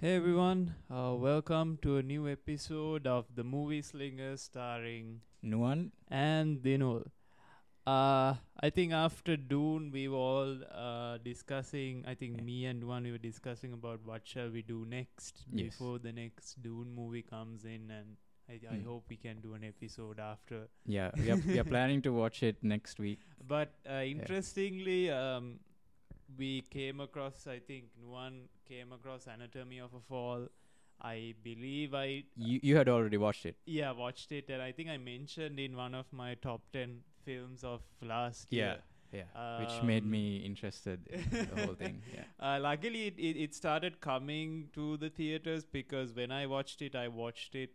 Hey everyone, uh, welcome to a new episode of the Movieslingers starring Nuan? and Dinul. Uh, I think after Dune, we were all uh, discussing. I think Yeah. me and Nuan we were discussing about what shall we do next Yes. before the next Dune movie comes in, and I, I Mm. hope we can do an episode after. Yeah, we are, we are planning to watch it next week. But uh, interestingly, um, we came across. I think Nuan came across Anatomy of a Fall. I believe I You you had already watched it. Yeah, watched it, and I think I mentioned in one of my top ten films of last year. Yeah, which made Um, me interested in the whole thing. Yeah. Uh, luckily, it, it, it started coming to the theaters because when I watched it, I watched it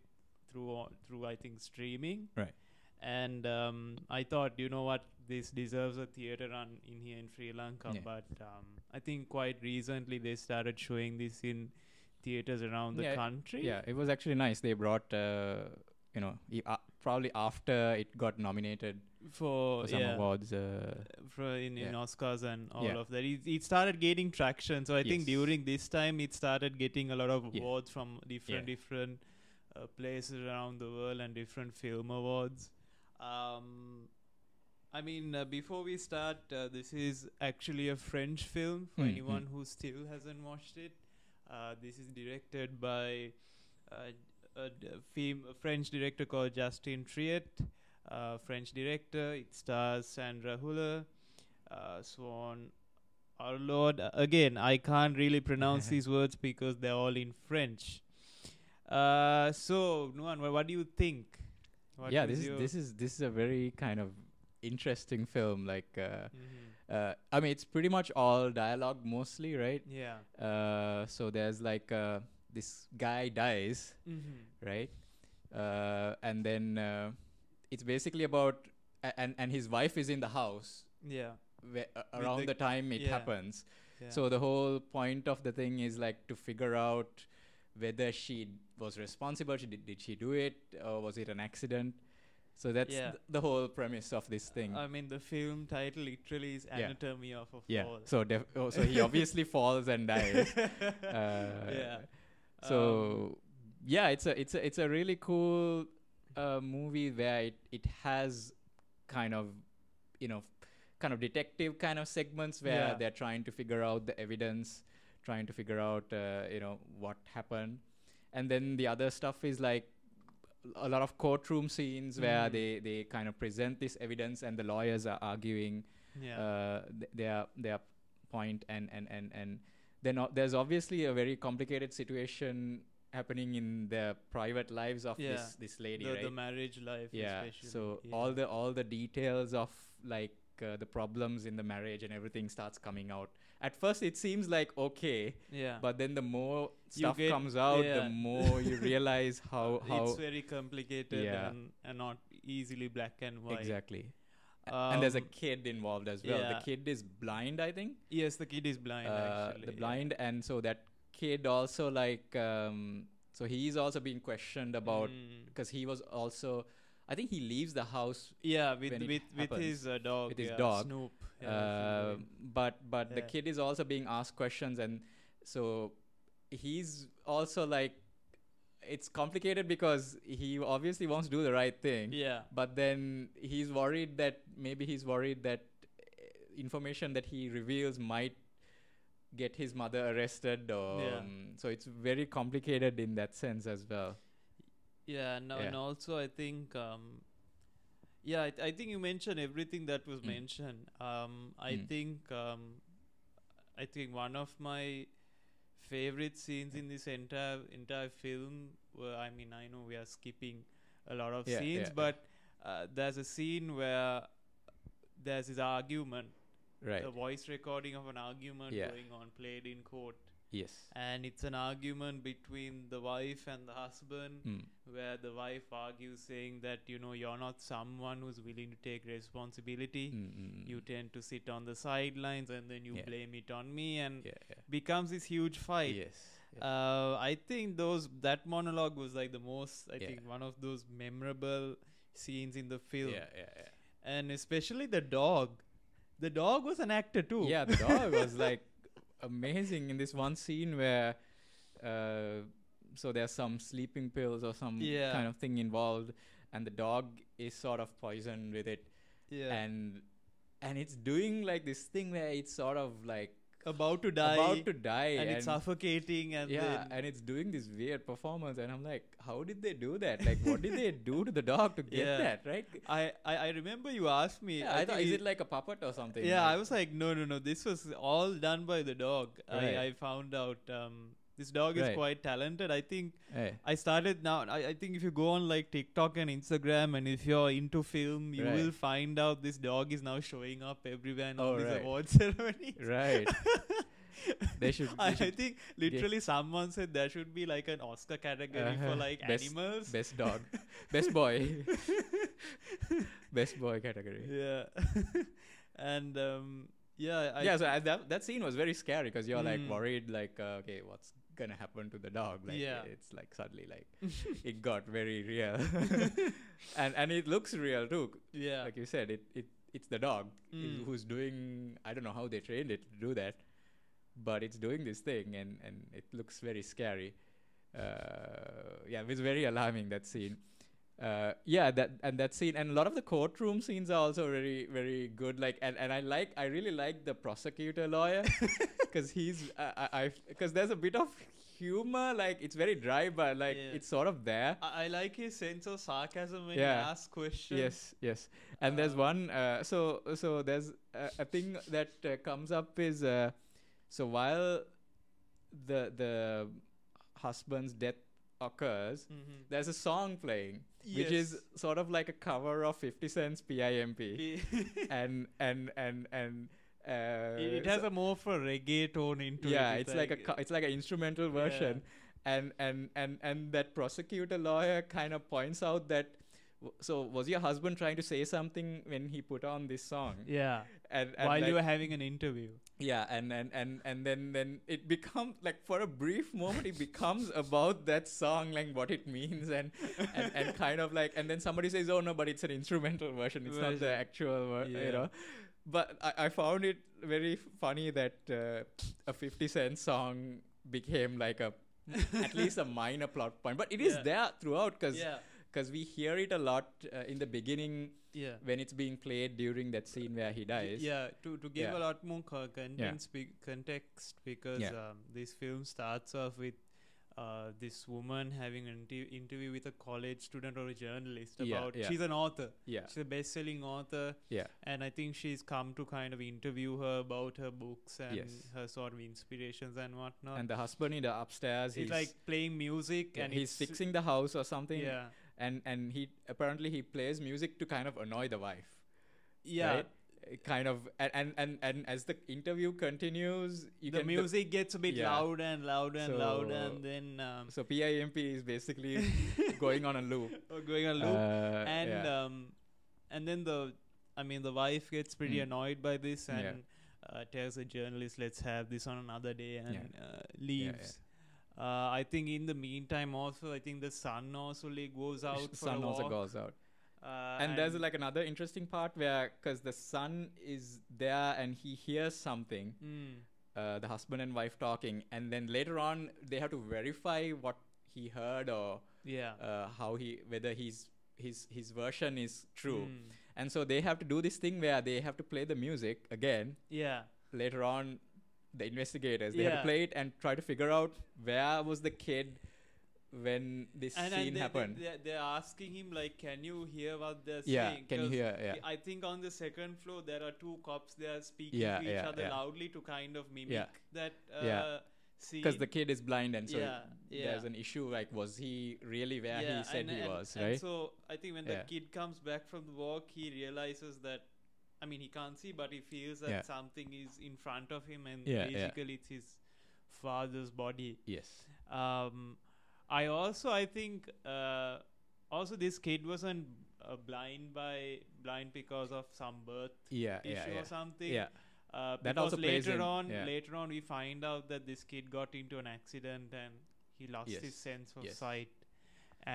through through I think streaming. Right. And um, I thought, you know what, this deserves a theater run in here in Sri Lanka. Yeah. But um, I think quite recently they started showing this in theaters around the Yeah, country. Yeah, it was actually nice. They brought, uh, you know, e- uh, probably after it got nominated For, for some yeah. awards. Uh, for in, in Oscars and all of that. It, it started getting traction. So I think during this time, it started getting a lot of awards from different different uh, places around the world and different film awards. Um, I mean, uh, before we start, uh, this is actually a French film for Mm, anyone mm. who still hasn't watched it. Uh, this is directed by uh, a, fem- a French director called Justine Triet. Uh, French director. It stars Sandra Hüller, uh, Swann Arlaud. Uh, again, I can't really pronounce these words because they're all in French. Uh, so, Nuan, what, what do you think? What yeah, this is this is this is a very kind of interesting film. Like, uh, Mhm. uh, I mean, it's pretty much all dialogue mostly, right? Yeah. Uh, so there's like uh, this guy dies, Mm-hmm. right? Uh, and then uh, it's basically about a- and and his wife is in the house Yeah. uh, around the- the, time it yeah. happens. yeah. So the whole point of the thing is like to figure out whether she was responsible. She did, did she do it or was it an accident? So that's Yeah. th- the whole premise of this thing. I mean, the film title literally is Yeah. Anatomy of a Fall. yeah. So def- oh, so he obviously falls and dies. Uh, yeah. So yeah, it's a it's a it's a really cool uh, movie where it, it has kind of you know kind of detective kind of segments where Yeah. they're trying to figure out the evidence, trying to figure out uh, you know what happened, and then the other stuff is like a lot of courtroom scenes where Mm. they they kind of present this evidence and the lawyers are arguing yeah. uh, th- their their point and and and and then o- there's obviously a very complicated situation happening in the private lives of Yeah. this this lady the, right the marriage life. yeah especially. so yeah. all the all the details of like uh, the problems in the marriage and everything starts coming out at first it seems like okay yeah. but then the more stuff get- comes out yeah. the more you realize how how it's very complicated Yeah. and, and not easily black and white. exactly A- and there's a Um, kid involved as well yeah. the kid is blind i think Yes, the kid is blind. uh, actually, the blind and so that kid also like um so he's also being questioned about Mm. because he was also i think he leaves the house Yeah, with with with his uh, dog. with his yeah, dog, Snoop. Yeah, uh, but but the kid is also being asked questions and so he's also like it's complicated because he obviously wants to do the right thing yeah. but then he's worried that maybe he's worried that uh, information that he reveals might get his mother arrested or Yeah. um, so it's very complicated in that sense as well Yeah, no, Yeah. and also I think, um, yeah, I, I think you mentioned everything that was Mm. mentioned. Um, I Mm. think, um, I think one of my favorite scenes in this entire entire film. Were, I mean, I know we are skipping a lot of Yeah, scenes, yeah, but uh, there's a scene where there's this argument, right a voice recording of an argument going on, played in court, yes. And it's an argument between the wife and the husband Mm. where the wife argues saying that you know you're not someone who's willing to take responsibility. Mm, mm, mm. you tend to sit on the sidelines and then you Yeah. blame it on me and yeah, yeah. becomes this huge fight. Yes uh, i think those that monologue was like the most i think one of those memorable scenes in the film. Yeah yeah yeah. And especially the dog. The dog was an actor too. Yeah the dog was like amazing in this one scene where uh, so there's some sleeping pills or some Yeah. kind of thing involved, and the dog is sort of poisoned with it, Yeah. and and it's doing like this thing where it's sort of like about to die. about to die, and, it's suffocating and yeah, then and it's doing this weird performance, and I'm like, how did they do that? Like, what did they do to the dog to get Yeah. that? Right? I, I I remember you asked me. Yeah, I, thought, is it like a puppet or something? Yeah, Like- I was like, no, no, no. This was all done by the dog. Right. I, I found out um, this dog is Right. quite talented. I think Eh, I started now. I, I think if you go on like TikTok and Instagram, and if you're into film, you Right. will find out this dog is now showing up everywhere in Oh, all these right. award ceremonies. right. They should- they I, I think literally someone said there should be like an Oscar category Uh-huh. for like Best- animals. Best dog, best boy, best boy category. Yeah, and um, yeah, I yeah, so uh, that that scene was very scary because you're like Mm. worried, like, uh, okay, what's gonna happen to the dog? Like, Yeah. it's like suddenly like it got very real, and and it looks real too. yeah, Like you said, it it it's the dog Mm. who's doing. I don't know how they trained it to do that, but it's doing this thing, and and it looks very scary. Uh, yeah, it's very alarming that scene. Uh, yeah, that and that scene, and a lot of the courtroom scenes are also very, very good. Like, and, and I like, I really like the prosecutor lawyer because he's, uh, I, because there's a bit of humor. Like, it's very dry, but like Yeah. it's sort of there. I, I like his sense of sarcasm when Yeah. he asks questions. Yes, yes. And there's Um, one. Uh, so so there's a, a thing that uh, comes up is uh, so while the the husband's death occurs, Mhm. there's a song playing, which is sort of like a cover of 50 Cent's PIMP, and and and and. Uh, it, it has so- a more of a reggae tone into it. yeah, it's like, a it's like an instrumental Yeah. version, and and and and that prosecutor lawyer kind of points out that. So was your husband trying to say something when he put on this song? yeah. And, and While like- you were having an interview. yeah, and and and and then then it becomes like for a brief moment it becomes about that song, like what it means, and and, and kind of like, and then somebody says, "Oh no, but it's an instrumental version. It's not the actual, ver- Yeah. you know." But I, I found it very funny that uh, a Fifty Cent song became like a at least a minor plot point, but it is Yeah. there throughout because Yeah. We hear it a lot uh, in the beginning Yeah. when it's being played during that scene where he dies. Yeah, to, to give Yeah. a lot more co- content spe- context because Yeah. um, this film starts off with uh, this woman having an inter- interview with a college student or a journalist about yeah. she's an author yeah, she's a best-selling author yeah. and i think she's come to kind of interview her about her books and Yes. her sort of inspirations and whatnot and the husband in the upstairs he's he's like playing music yeah, and he's fixing the house or something yeah and and he apparently he plays music to kind of annoy the wife yeah right? Kind of and, and and as the interview continues you the can music gets a bit yeah. louder and louder and louder So- and then um, so PIMP is basically going on a loop or going a loop Uh, and yeah. um, and then the I mean the wife gets pretty Mm. annoyed by this and Yeah. uh, tells the journalist let's have this on another day and uh, leaves. Uh, I think in the meantime also I think the sun also like goes out a also goes out. Uh, and there's like another interesting part where because the son is there and he hears something mm, uh, the husband and wife talking and then later on they have to verify what he heard or yeah. uh, how he whether he's his his version is true. Mm, and so they have to do this thing where they have to play the music again. Yeah. Later on the investigators they have Yeah. to play it and try to figure out where was the kid when this and, scene and they, happened They, they're asking him like can you hear what they're yeah saying can you hear yeah I think on the second floor there are two cops. They are speaking Yeah, to each yeah, other yeah. loudly to kind of mimic Yeah. that uh, Yeah. scene. because the kid is blind and so Yeah, there's an issue like was he really where yeah, he said and, he was and right so I think when Yeah. the kid comes back from the walk, he realizes that. I mean, he can't see, but he feels that Yeah. something is in front of him, and Yeah, yeah. basically it's his father's body. yes Um, I also, I think, uh, also this kid wasn't uh, blind by blind because of some birth yeah issue yeah yeah or something. yeah Uh, That because also plays later in, on, yeah. later on, we find out that this kid got into an accident and he lost his sense of yes. sight.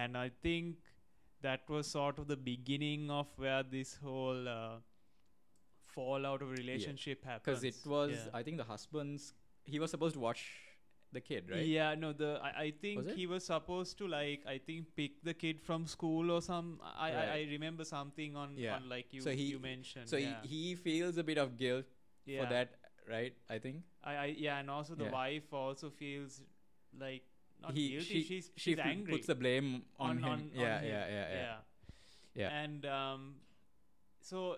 And I think that was sort of the beginning of where this whole uh, fallout of a relationship happened. because it was i think the husband's he was supposed to watch the kid, right? Yeah, no, the I, I think Was he was supposed to like I think pick the kid from school or some. I I, I remember something on Yeah. on like you So he- you mentioned. So yeah. he, he feels a bit of guilt yeah. for that, right? I think. I, I yeah, and also the Yeah. wife also feels like not he guilty. she she's she she's fl- angry. puts the blame on, on, him. on, yeah, on him. yeah, yeah, yeah, Yeah. And um, so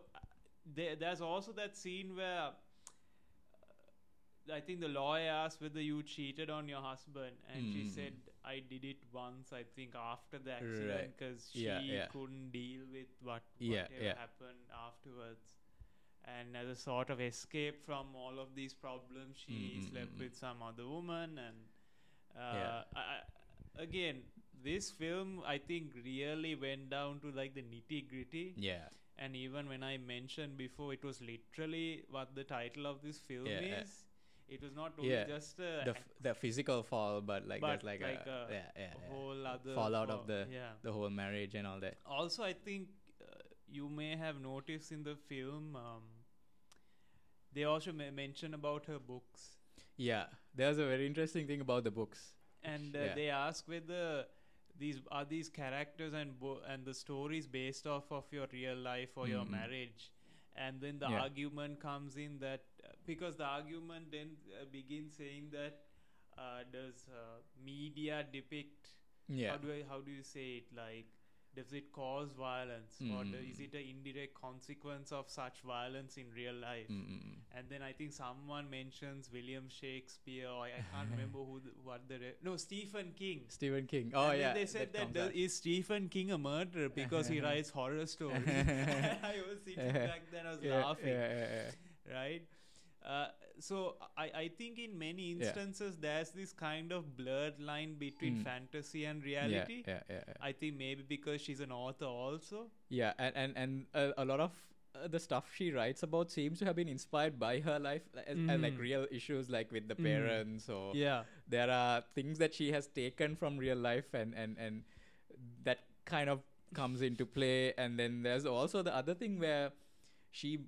there, there's also that scene where uh, I think the lawyer asked whether you cheated on your husband, and she Mm. said, "I did it once. I think after the accident Right. because she Yeah, yeah. couldn't deal with what Yeah, whatever happened afterwards." And as a sort of escape from all of these problems, she Mm, mm, slept mm, mm. with some other woman, and uh, I, again, this film I think really went down to like the nitty gritty. Yeah. And even when I mentioned before, it was literally what the title of this film Yeah, is. It was not only Yeah. just a, The f- the physical fall, but like But like, like a, a yeah, yeah, yeah. whole other fallout fall- of the yeah. the whole marriage and all that. Also, I think uh, you may have noticed in the film, um, they also mention about her books, Yeah, there's a very interesting thing about the books. and uh, they ask whether these are these characters and bo- and the stories based off of your real life or your Mm-mm. marriage. And then the Yeah. argument comes in that uh, because the argument then uh, begins saying that uh, does uh, media depict Yeah. how do I, how do you say it like does it cause violence or do, is Mm. it an indirect consequence of such violence in real life Mm-mm. and then I think someone mentions William Shakespeare or I, can't remember who the, what the re- no Stephen King Stephen King. Oh and yeah. they said that, does, is Stephen King a murderer because he writes horror stories I was sitting back then I was yeah, laughing yeah, yeah. right? Uh, so I, I think in many Yeah. instances there's this kind of blurred line between Mm. fantasy and reality. yeah, yeah, yeah. I think maybe because she's an author also. Yeah, and and and a, a lot of uh, the stuff she writes about seems to have been inspired by her life li- as, and like Mhm. real issues like with the Mhm. parents or Yeah. there are things that she has taken from real life and and and that kind of comes into play and then there's also the other thing where she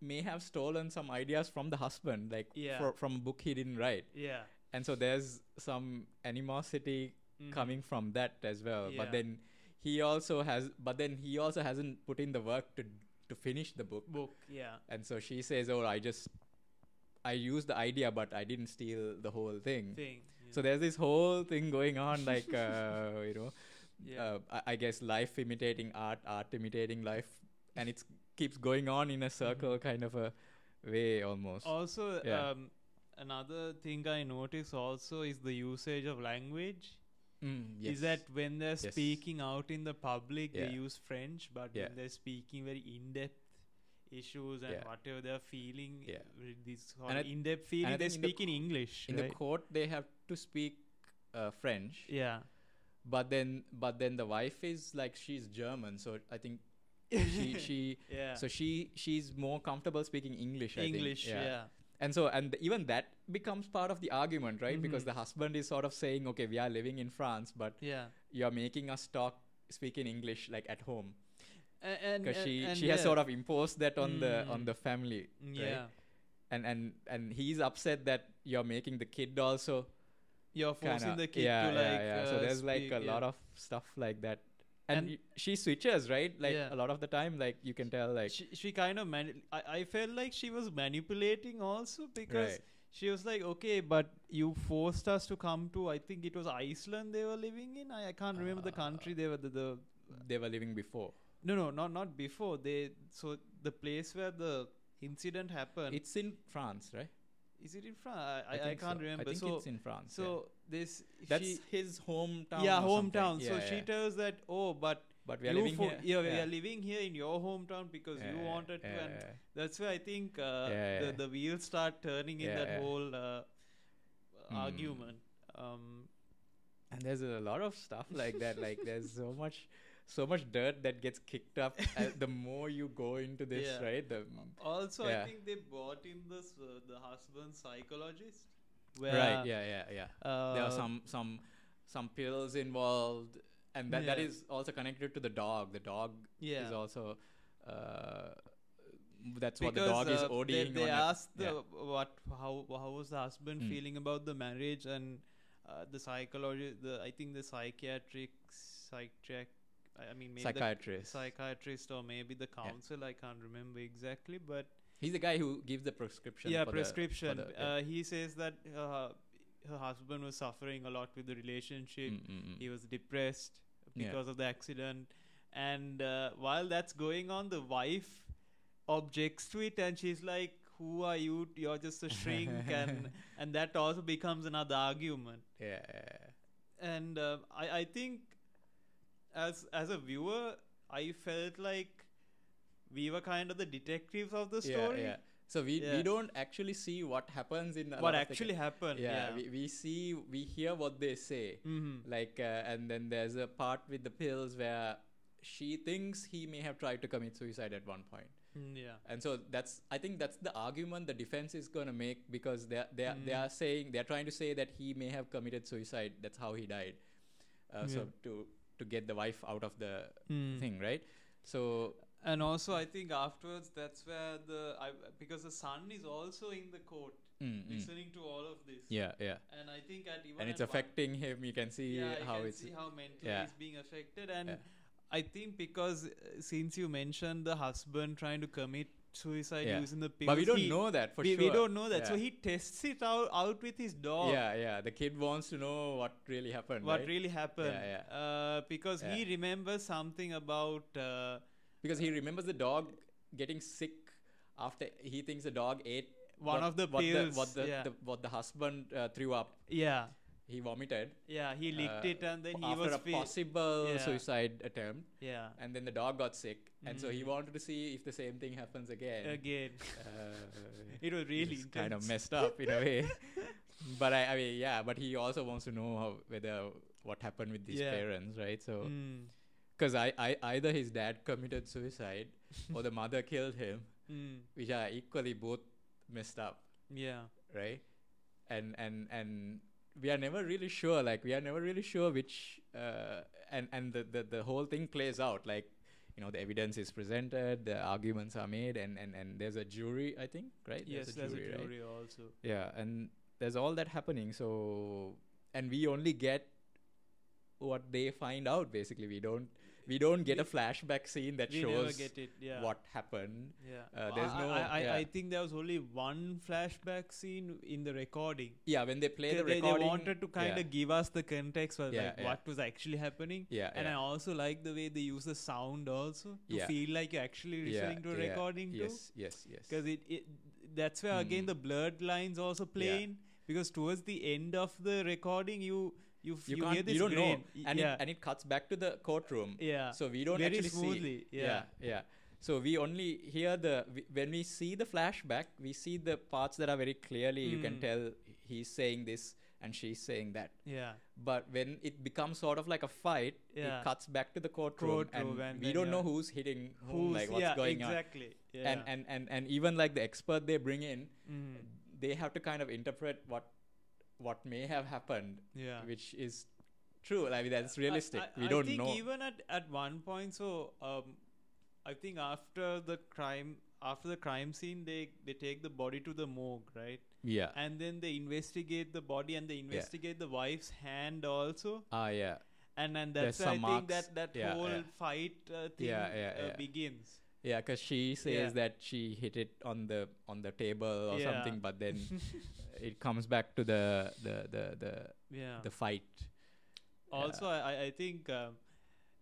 may have stolen some ideas from the husband like Yeah. fro- from a book he didn't write Yeah. and so there's some animosity Mhm. coming from that as well Yeah. but then he also has but then he also hasn't put in the work to to finish the book book. Yeah. and so she says oh i just i used the idea but i didn't steal the whole thing Thing. so there's this whole thing going on like uh, you know yeah. uh, I, I guess life imitating art art imitating life and it keeps going on in a circle Mm-hmm. kind of a way almost also, yeah. um, another thing I notice also is the usage of language. Mm, Is that when they're Yes. speaking out in the public, they use French, but Yeah. when they're speaking very in-depth issues and Yeah. whatever they're feeling, Yeah. with these And I- in-depth and feeling, they think in the speak in English, in right? the court they have to speak uh, french yeah. but then but then the wife is like she's german so i think she she yeah. so she she's more comfortable speaking english I think. English, yeah. and so and even that becomes part of the argument right because Mhm. the husband is sort of saying okay we are living in france but Yeah. you're making us talk speak in english like at home And, because she and she has yeah. sort of imposed that on the on Mm. the family Mm, right? yeah. and and and he's upset that you're making the kid also You're forcing kinda- the kid yeah, to like. yeah, yeah. so uh, there's like speak, a yeah. lot of stuff like that and, And- she switches right like Yeah. a lot of the time like you can tell like she, she kind of mani- I, I felt like she was manipulating also because Right. she was like okay but you forced us to come to i think it was iceland they were living in i, I can't remember the country they were the, the they were living before no no not not before they so the place where the incident happened it's in france right is it in france i, I, I can't so. remember i think so it's in france so yeah. This that's she, his hometown yeah hometown so Yeah, she tells that oh but but we are living fo- here yeah, we are living here in your hometown because you Yeah, wanted to and yeah. That's where I think uh, Yeah, the yeah. the wheels start turning in that yeah. whole uh, Mm. argument. Um, and there's a lot of stuff like that like there's so much so much dirt that gets kicked up as the more you go into this Yeah. right the also, I think they brought in this uh, the husband psychologist. Where, right yeah yeah yeah Uh, there are some some some pills involved and that, that Yeah. is also connected to the dog the dog Yeah. is also uh, that's what the because dog is uh, ODing they, they asked the yeah. what how how was the husband Mm. feeling about the marriage and uh, the psychology the I think the psychiatric psychiatric I I mean maybe psychiatrist. psychiatrist or maybe the counsel I can't remember exactly but He's the guy who gives the prescription. yeah prescription The, the, uh, he says that uh, her husband was suffering a lot with the relationship Mm, mm, mm. he was depressed Yeah. because of the accident and uh, while that's going on the wife objects to it and she's like who are you you're just a shrink and and that also becomes another argument yeah, yeah, and uh, I, I think as as a viewer i felt like we were kind of the detectives of the story. yeah. So we Yeah. we don't actually see what happens in what actually happened yeah, yeah, We, we see we hear what they say. Hmm like uh, and then there's a part with the pills where she thinks he may have tried to commit suicide at one point. Mm, yeah. And so that's i think that's the argument the defense is going to make because they they are they Mm. are saying they're trying to say that he may have committed suicide. That's how he died. Uh, so to to get the wife out of the Mm. thing right? So And also, I think afterwards, that's where the I, because the son is also in the court mm, mm. listening to all of this. yeah yeah And I think at even and it's at one- affecting him you can see yeah, you how can it's see how mentally yeah. he's being affected, and Yeah. I think because uh, since you mentioned the husband trying to commit suicide Yeah. using the pills, but we don't he- know that for we, sure we don't know that. So he tests it out out with his dog. yeah yeah the kid wants to know what really happened What right? really happened? Yeah, Uh, because he remembers something about. Uh, because he remembers the dog getting sick after he thinks the dog ate One what- of the what pills, what the, yeah. the what the husband uh, threw up yeah, he vomited yeah. He licked uh, it, and then he after was a fe- possible Yeah. suicide attempt yeah and then the dog got sick and so he Mhm. wanted to see if the same thing happens again again. uh, It was really it's kind of messed up in a way but I, I mean yeah but he also wants to know how whether what happened with these Yeah. parents right so Mm. Because I, I either his dad committed suicide or the mother killed him Mm. which are equally both messed up Yeah. right and and and we are never really sure like we are never really sure which uh, and and the, the the whole thing plays out like you know the evidence is presented the arguments are made and and and there's a jury i think right Yes, there's a right? jury also. yeah and there's all that happening so and we only get what they find out basically we don't we don't get a flashback scene that we shows it. Yeah. what happened Yeah. uh, there's I, no- I, I, yeah. I think there was only one flashback scene in the recording. yeah when they play the they, they wanted to kind yeah, of give us the context of like what was actually happening. yeah And. I also like the way they use the sound also to feel like you're actually listening to a recording too. yes yes yes Because it, it that's where again Mm. the blurred lines also play in. Because towards the end of the recording, you you f- you, you, hear this you don't know grain. Y- and yeah, it, and it cuts back to the courtroom yeah. so we don't Very actually smoothly, see yeah. yeah so we only hear the we, when we see the flashback we see the parts that are very clearly you can Mm. tell he's saying this and she's saying that yeah. but when it becomes sort of like a fight Yeah. it cuts back to the courtroom, Courtroom, and, and we don't know who's hitting Who's like what's yeah, going on exactly. Yeah. and, and and and even like the expert they bring in Mhm. they have to kind of interpret what what may have happened yeah. which is true. I mean, that's realistic. I, we I don't think know. even at, at one point, so um, I think after the crime, after the crime scene, they they take the body to the morgue, right? yeah. And then they investigate the body and they investigate the wife's hand also. Ah, yeah. And and There's that's where I think marks. that that Yeah, whole yeah. fight uh, thing Yeah, yeah, uh, yeah. begins. Yeah, because she says Yeah. that she hit it on the on the table or Yeah. something, but then it comes back to the the the the, Yeah. the fight. also, I I- think. Um,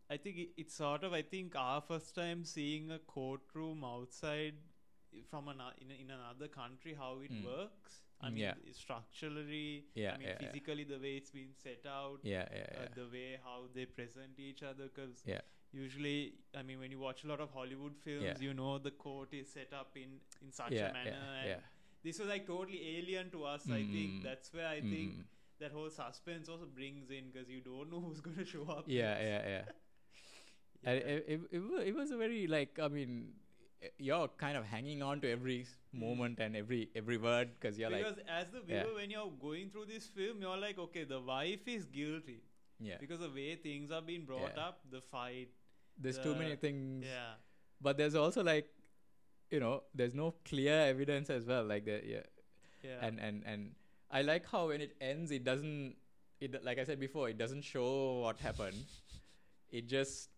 I think it, it's sort of I think our first time seeing a courtroom outside from an in, in another country how it Mm. works. I Mm, mean yeah. structurally, Yeah, I mean yeah, yeah. physically the way it's been set out, Yeah, yeah, uh, the way how they present each other. Because Yeah. Usually, I mean, when you watch a lot of Hollywood films, Yeah. you know the court is set up in in such yeah, a manner. yeah, and yeah. This was like totally alien to us. I think Mm. that's where I think Mm. that whole suspense also brings in because you don't know who's going to show up. Yeah, yeah, yeah. Yeah. And it, it, it, it was a very like I mean, eh, you're kind of hanging on to every Mm. moment and every every word because you're because like, because as the yeah. viewer, when you're going through this film, you're like, okay, the wife is guilty yeah. because the way things are being brought Yeah. up, the fight, There's too many things, yeah, but there's also like you know, there's no clear evidence as well. Like that, yeah. yeah. And and and I like how when it ends, it doesn't. It like I said before, it doesn't show what happened. It just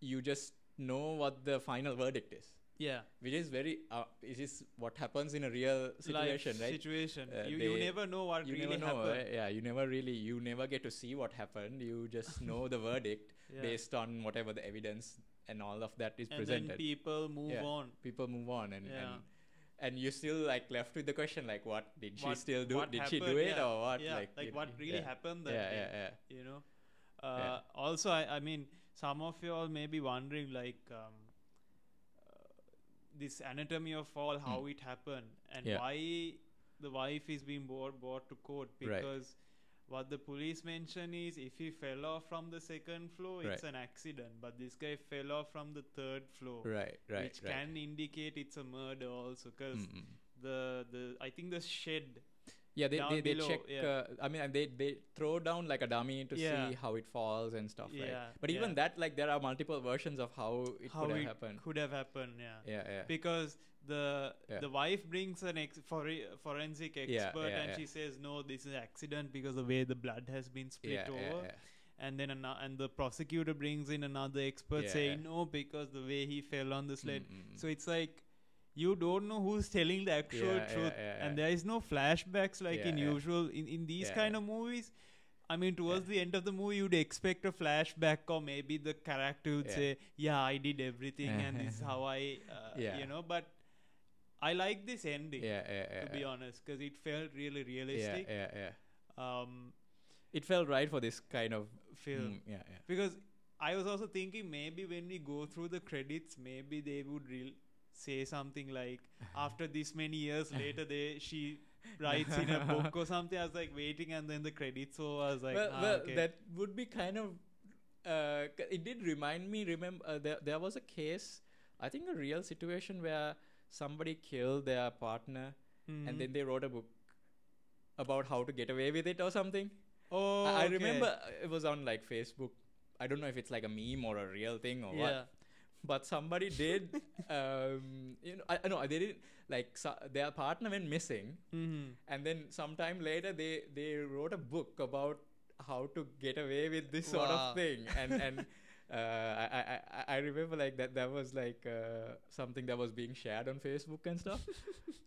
you just know what the final verdict is, yeah. which is very. Uh, it is what happens in a real situation, Life right? Situation. Uh, you, you never know what you really never know, happened. right? yeah. You never really, you never get to see what happened. You just know the verdict Yeah. based on whatever the evidence and all of that is and presented. people move Yeah. on. People move on, and Yeah. and and you're still like left with the question, like, what did she What- still do? Did she do it or what? Yeah, like, like, what really happened that Yeah, yeah, yeah. you know. Uh, Also, I, I mean, some of you all may be wondering, like, um, uh, this anatomy of fall, how it happened, and why the wife is being brought, brought to court Right. What the police mention is if he fell off from the second floor, it's an accident. But this guy fell off from the third floor, Right, right, which right. can indicate it's a murder also. Because Mm-mm. the the I think the shed Yeah, they, they, they below, check. yeah. Uh, I mean, they they throw down like a dummy to Yeah. see how it falls and stuff, right? Yeah, But even that, like, there are multiple versions of how it how could have it happened. could have happened. Yeah. Yeah, yeah. because the Yeah. the wife brings an ex- for forensic expert yeah, and yeah. she says no this is accident because the way the blood has been split yeah, yeah, over yeah. and then ano- and the prosecutor brings in another expert Yeah, saying yeah. no because the way he fell on the sled Mm, mm, so it's like you don't know who's telling the actual Yeah, yeah, truth yeah, and there is no flashbacks like Yeah, in yeah. usual in, in these Yeah, kind yeah. of movies I mean, towards the end of the movie, you'd expect a flashback, or maybe the character would Yeah. say, "Yeah, I did everything, and this is how I, uh, Yeah. you know." But I like this ending, yeah, yeah, yeah, to be honest, because it felt really realistic. yeah, yeah. yeah. Um, It felt right for this kind of film mm, yeah, yeah. because I was also thinking maybe when we go through the credits, maybe they would real say something like, "After this many years later, they she." writes in a book or something. I was like waiting, and then the credits. So I was like, well, ah, well okay. that would be kind of. Uh, it did remind me. Remember, uh, there there was a case. I think a real situation where somebody killed their partner, Mhm. and then they wrote a book about how to get away with it or something. oh, I, I okay. remember it was on like Facebook. I don't know if it's like a meme or a real thing or Yeah. what. But somebody did. um, you know, I, I know they didn't like so, their partner went missing, Mhm. and then sometime later they they wrote a book about how to get away with this sort of thing and and uh, I, I I- I remember like that that was like uh, something that was being shared on Facebook and stuff.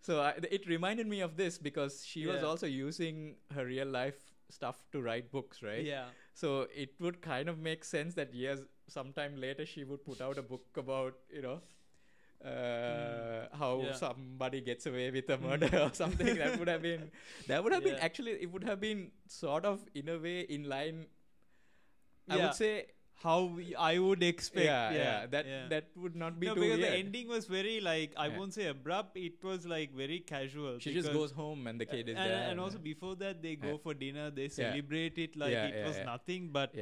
So I, it reminded me of this because she was also using her real life stuff to write books right? Yeah. so it would kind of make sense that years sometime later she would put out a book about you know uh, how Mm. Yeah. somebody gets away with a murder or something. That would have been that would have been actually it would have been sort of in a way in line I would say How we, I would expect. yeah, Yeah. yeah, that yeah. that would not be no, too because the ending was very like I won't say abrupt. It was like very casual. she just goes home and the kid is and, there and also before that they go for dinner. They celebrate it like it was nothing. But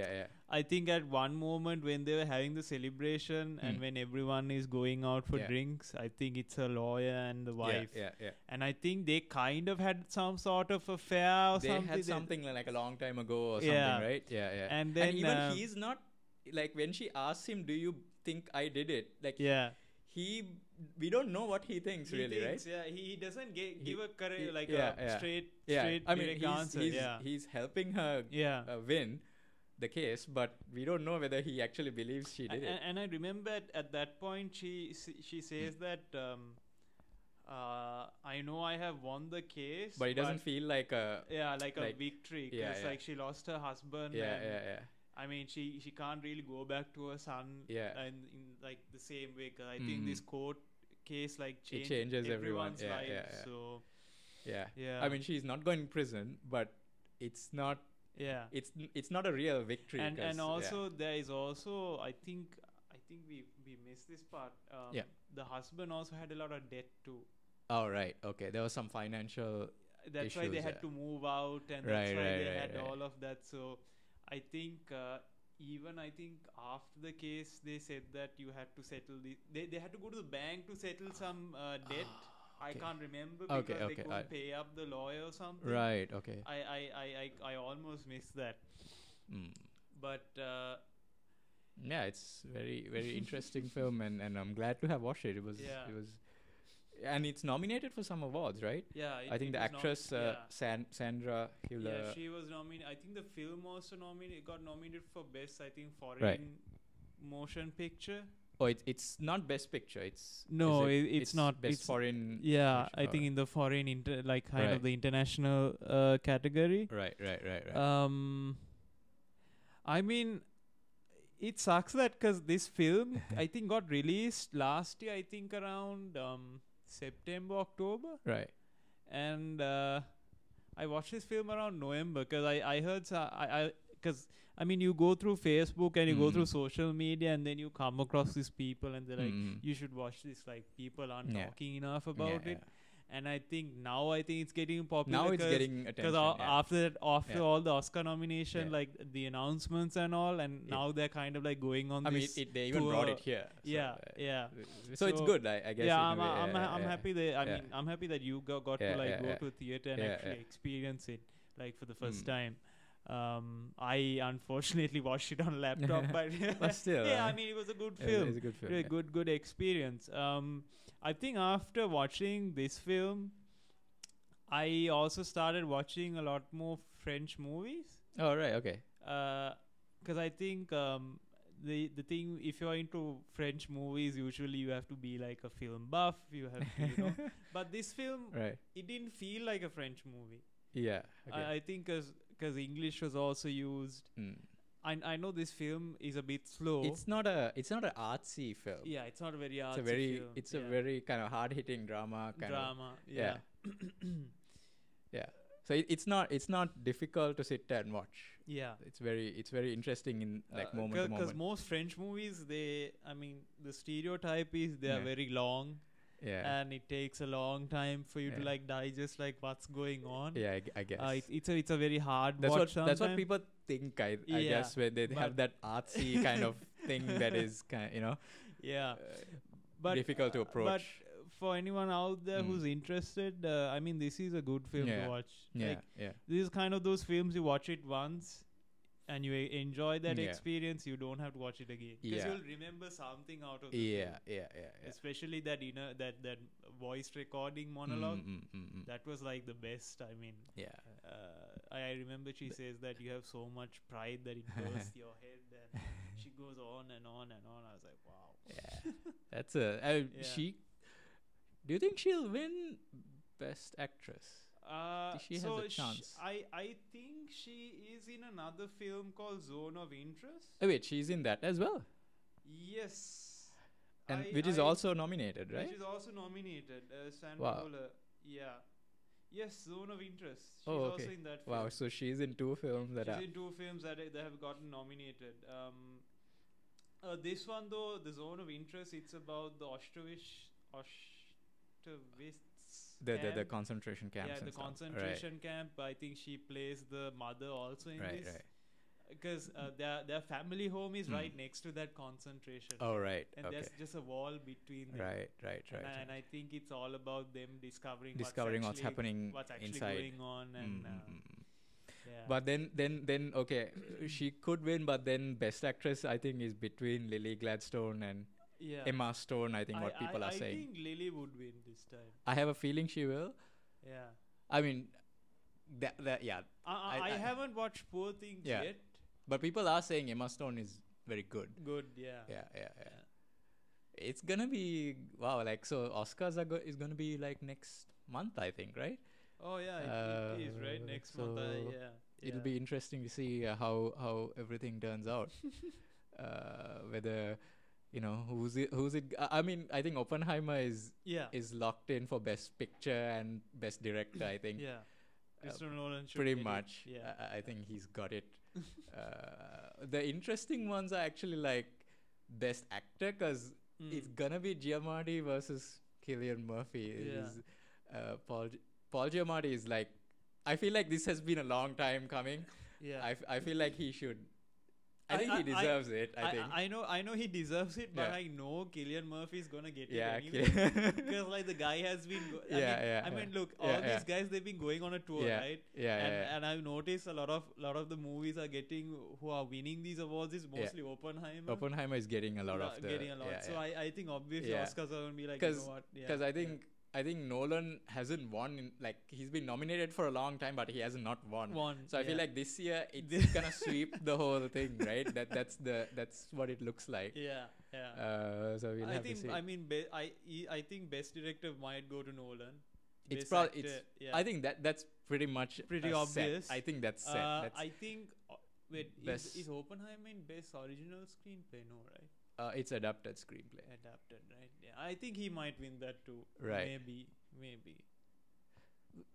I think at one moment when they were having the celebration and Mm. when everyone is going out for drinks, I think it's a lawyer and the wife. yeah yeah yeah And I think they kind of had some sort of affair or they something. had something like a long time ago or Yeah. something right yeah yeah And then, even uh, he's not like when she asks him do you think i did it like Yeah. he we don't know what he thinks He really thinks, right Yeah, he, he doesn't ge- He- give a correct, like yeah, a yeah. straight, yeah straight i mean direct he's, answer. he's, yeah, he's helping her yeah. uh, win the case but we don't know whether he actually believes she did and, it and I remember at, at that point she she says that um, uh, I know I have won the case, but it doesn't feel like a yeah like, a like- victory because yeah, yeah. like she lost her husband. yeah and, yeah yeah I mean she she can't really go back to her son. Yeah. and in like the same way. 'cause I think Mm. this court case like changed changes everyone, everyone's yeah, life. yeah, yeah. So yeah yeah, i mean she's not going to prison but it's not yeah. it's it's not a real victory and and yeah. also there is also I think I think we we missed this part. Um, Yeah. The husband also had a lot of debt too. oh right okay there was some financial That's why they Issues, had to move out, and Right, that's why right, they right, had all of that. So I think uh, even I think after the case, they said that you had to settle the. They they had to go to the bank to settle some uh, debt. I can't remember Okay, because okay, they couldn't I- pay up the lawyer or something. right okay I I, I, I, I almost missed that, mm. but. Uh, yeah it's very very interesting film and, and i'm glad to have watched it it was Yeah. it was and it's nominated for some awards, right? Yeah, it- I think the was nom- actress uh, yeah. San- Sandra Hüller. Yeah, she was nominated. I think the film also nominated got nominated for best. I think foreign motion picture. oh, it's it's not best picture. It's No, it- it's not. best It's- foreign. Yeah, I think in the foreign inter like kind Right. of the international uh, category. right, right, right, right. Um, I mean, it sucks that because this film I think got released last year. I think around um September October, right. and uh, I watched this film around November because I I heard so I I because. I mean, you go through Facebook and you go through Mm. social media, and then you come across these people, and they're like, Mm. "You should watch this." Like, people aren't Yeah. talking enough Yeah, about it, yeah. And I think now I think it's getting popular. Now it's getting attention. because yeah. after that, after Yeah. all the Oscar nomination, Yeah. like the announcements and all, and now they're kind of like going on I mean, it, it, they even brought it here. so, yeah, uh, yeah, So, it's good, I, I guess. yeah. I'm, way, I'm, I'm happy that I mean I'm happy that you got, got to like go to a theater and actually experience it like for the first Mm. time. Um, I unfortunately watched it on laptop, but But still, yeah, uh, I mean it was a good film. It's a good film. Really good good experience um i think after watching this film i also started watching a lot more french movies Oh, right, okay. because i think um the the thing if you're into french movies usually you have to be like a film buff you have to you know but this film Right. it didn't feel like a french movie Yeah. Okay. I, I think because english was also used Mm. I, I know this film is a bit slow It's not a. It's not an artsy film. yeah it's not a very It's a very. film. It's a very kind of hard hitting drama kind of. drama Yeah. yeah Yeah. So it, it's not. It's not difficult to sit there and watch. yeah It's very. It's very interesting in like moment to because most french movies they i mean the stereotype is they are Yeah. very long Yeah. and it takes a long time for you to Yeah. like digest like what's going on yeah. I guess. uh, it, it's a it's a very hard that's watch what. That's what people think. I. I Yeah, guess when they have that artsy kind of thing that is kind. You know. yeah uh, but difficult to uh, approach. but for anyone out there Mm. who's interested uh, i mean this is a good film Yeah. to watch yeah. like yeah. this is kind of those films you watch it once and you enjoy that Yeah. experience you don't have to watch it again because Yeah. you'll remember something out of the Yeah. film. Yeah. Yeah. Yeah. especially that inner that that voice recording monologue Mm, mm, mm, mm. that was like the best i mean Yeah. uh, I, I remember she says that you have so much pride that it bursts your head and she goes on and on and on i was like wow Yeah, that's a. Uh, Yeah. She. Do you think she'll win Best Actress? uh, she has so a chance. I, I think she is in another film called zone of interest Oh wait, she's in that as well, yes and I- which is I- also nominated, right? Which is also nominated. Uh, Sandra Wow. Yeah. Yes, Zone of Interest. She's Oh, also okay. in that film. Wow, so she's in two films that She's are. in two films that, that have gotten nominated. Um, uh, this one, though, the Zone of Interest, it's about the Auschwitz. Auschwitz. The, the, the concentration camps yeah, the stuff. concentration camp. I think she plays the mother also in Right, right, this. right. Because uh, their their family home is Hmm. right next to that concentration. Oh right, and okay, there's just a wall between them. right, right, right. and, I, right. and I think it's all about them discovering Discovering what's what's, actually, happening what's actually inside. going on, and Mm, uh, mm, mm, mm. yeah. But then, then, then, okay, she could win, but then Best Actress, I think, is between Lily Gladstone and yeah. Emma Stone. I think what people I, are I saying. think Lily would win this time. I have a feeling she will. Yeah. I mean, that, that yeah. I, I, I- I I- haven't watched Poor Things Yeah. yet. But people are saying Emma Stone is very good. Good, yeah. Yeah, yeah, yeah. It's gonna be wow. Like so, Oscars are go- is gonna be like next month, I think, right? Oh yeah, it, it is right Uh, next month. Uh, so yeah. It'll yeah. be interesting to see uh, how how everything turns out. uh, whether you know who's it who's it I I mean I think Oppenheimer is yeah. is locked in for best picture and best director I think yeah. Christopher Nolan should pretty get it. much Yeah. I, I think he's got it uh, the interesting ones are actually like best actor because Mm. it's gonna be Giamatti versus Cillian Murphy Yeah. is uh, Paul Paul Giamatti is like I feel like this has been a long time coming yeah. I, f- I feel like he should. I, I- think I- he I- deserves it. I, I, think. I know I know he deserves it, but Yeah. I know Cillian Murphy is gonna get yeah. it anyway. Cillian- because like the guy has been go- I Yeah, mean, yeah, I yeah. mean look all yeah. these guys they've been going on a tour Yeah, right yeah, and, yeah. and I've noticed a lot of a lot of the movies are getting who are winning these awards is Yeah. mostly Oppenheimer Oppenheimer is getting a lot Yeah, of the. getting a lot Yeah, so yeah. I, I think obviously Yeah. Oscars are gonna be like you know what yeah, Because I think I think Nolan hasn't won in like he's been nominated for a long time, but he has not won. One. So I feel like this year it's gonna sweep the whole thing, right? That that's the that's what it looks like. Yeah, yeah. Uh, so we'll I have think to see. I mean be- I I think best director might go to Nolan. It's probably. it's- yeah. I think that that's pretty much Pretty uh, set. obvious. I think that's set. Uh, that's, I think. Uh, wait, is, is Oppenheimer in best original screenplay? No, right? Uh, it's adapted screenplay. Adapted, right? Yeah, I think he might win that too. Right. Maybe, maybe.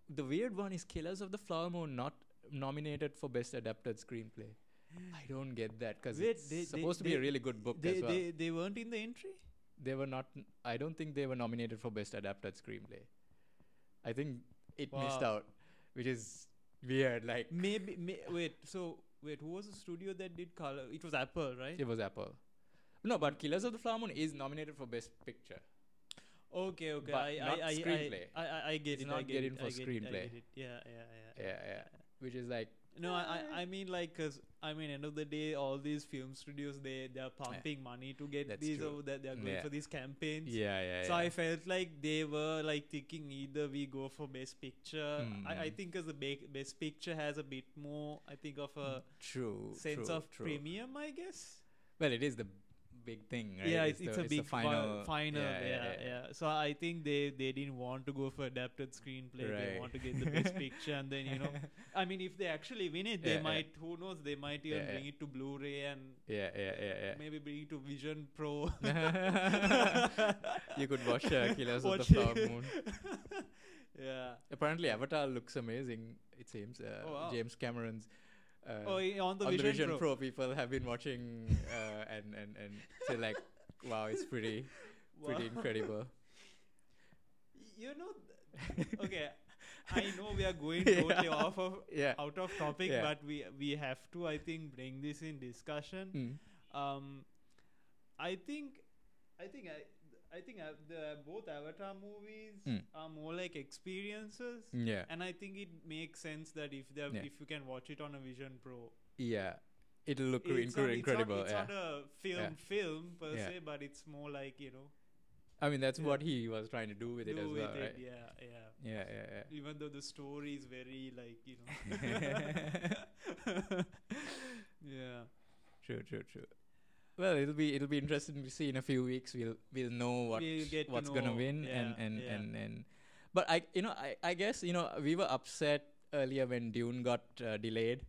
The weird one is Killers of the Flower Moon not nominated for best adapted screenplay. I don't get that because it's they- they- supposed to be a really good book They, as well. they they weren't in the entry. they were not i don't think they were nominated for best adapted screenplay i think it missed out which is weird like Maybe. May, wait. So wait, who was the studio that did color? It was Apple, right? it was apple no but killers of the flower moon is nominated for best picture Okay, okay. But I, not I, I, screenplay. I, I, I get It's it. not I get it, for I get it, I screenplay. get it. Yeah, yeah, yeah. Yeah, yeah. which is like No, I, I mean like, cause I mean, end of the day, all these film studios they they are pumping money to get That's these true. over that they are going Yeah. for these campaigns. yeah yeah So yeah. I felt like they were like thinking either we go for best picture. I, I Hmm. think because the best picture has a bit more, I think of a true sense true, of true. premium, I guess. well it is the big thing right Yeah, it's, the, it's a big fi- final final. yeah, Yeah yeah, yeah, So I think they they didn't want to go for adapted screenplay. They want to get the best picture, and then you know, I mean, if they actually win it, they Yeah, yeah. might. Who knows? They might even Yeah, yeah. bring it to Blu-ray and yeah yeah yeah yeah maybe bring it to Vision Pro. you could watch uh, killers of the flower moon yeah. Apparently, Avatar looks amazing. It seems uh, Oh, wow. James Cameron's. Uh, Oh, yeah, on the on Vision, the Vision Pro. Pro. people have been watching uh, and and and say like, wow, it's pretty pretty Wow. incredible. You know, okay. I know we are going Yeah. totally off of Yeah. out of topic, Yeah. but we we have to, I think, bring this in discussion. Mm. Um, I think, I think I. I think uh, the both Avatar movies Mm. are more like experiences, Yeah. and I think it makes sense that if they Yeah. if you can watch it on a Vision Pro, Yeah. It'll look it's, incre- not, it's, incredible. not, it's yeah. not a film Yeah. film per se, but it's more like you know I mean, that's what he was trying to do with it as with well, it, right? yeah, yeah. Yeah, yeah, yeah. even though the story is very like you know yeah True, true, true. Well, it'll be it'll be interesting to see in a few weeks. We'll we'll know what We'll what's gonna win and yeah, and, yeah. and and but I you know I I guess you know we were upset earlier when Dune got uh, delayed.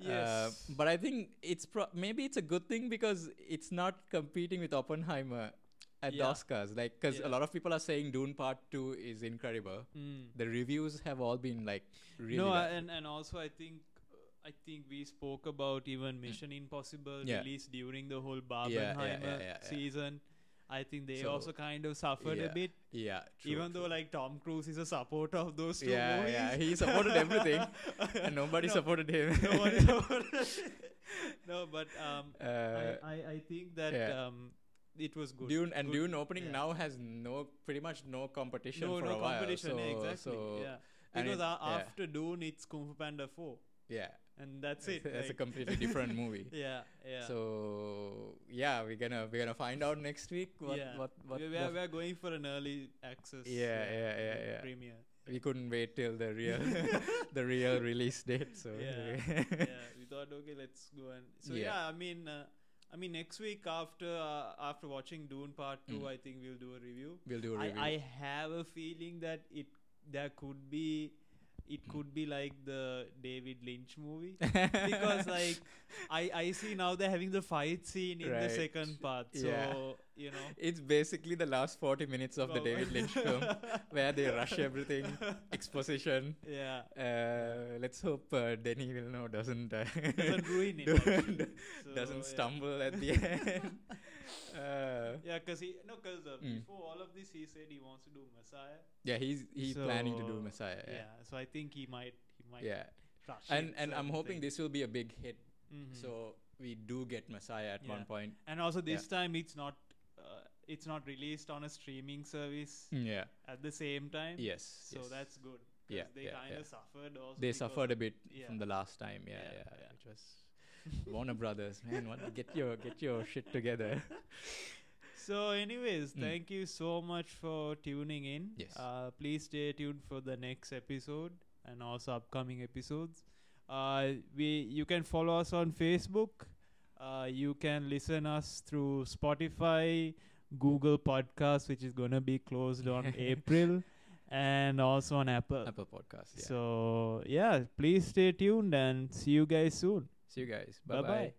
Uh, yes but I think it's pro- maybe it's a good thing because it's not competing with Oppenheimer at the Oscars. Like, because Yeah. a lot of people are saying Dune Part Two is incredible. Mm. The reviews have all been like really. no bad. and and also i think uh, i think we spoke about even mission impossible Yeah. released during the whole barbenheimer yeah, yeah. season. I think they So, also kind of suffered a bit. yeah, true, even though like tom cruise is a supporter of those two Yeah, movies. yeah, he supported everything, and nobody No, supported him. nobody supported no but um uh, I, I i think that um it was good. Dune and good, Dune opening now has no pretty much no competition no for no a while. competition so- exactly. so- yeah. because it- after dune it's kung fu panda 4 yeah, and that's it that's a completely different movie. yeah yeah So yeah, we're gonna we're gonna find out next week what yeah. what what. we, are, we are going for an early access Yeah, yeah, yeah, yeah. premiere we couldn't wait till the real the real release date. So yeah yeah we thought okay let's go and so yeah, Yeah. i mean uh, i mean next week after uh, after watching dune part 2 Mm. i think we'll do a review we'll do a I, review. I have a feeling that it there could be it Mm. could be like the David Lynch movie because like I I see now they're having the fight scene in the second part so Yeah. you know it's basically the last 40 minutes of the David Lynch film where they rush everything, exposition. yeah Uh, let's hope uh, Denis Villeneuve doesn't uh, doesn't ruin it So, doesn't yeah. stumble at the end. Uh, yeah because he no because uh, Mm. before all of this he said he wants to do Messiah yeah, he's he's planning to do Messiah. yeah. Yeah, so I think he might he might yeah. and and I'm hoping this will be a big hit. Mhm. So we do get Messiah at one point. and also yeah. this time it's not uh, it's not released on a streaming service Yeah. at the same time Yes. so yes. that's good. Yeah, they yeah, kind of yeah. suffered also they suffered a bit yeah. from the last time. Yeah, Yeah, yeah, yeah. which was Warner Brothers. Man, what, get your get your shit together. So, anyways, Mm. thank you so much for tuning in. Yes. Uh, please stay tuned for the next episode and also upcoming episodes. Uh, we you can follow us on Facebook. Uh, you can listen us through Spotify, Google Podcasts, which is gonna be closed on April, and also on Apple. Apple Podcast. Yeah. So yeah, please stay tuned and see you guys soon. See you guys. Bye Bye bye. bye.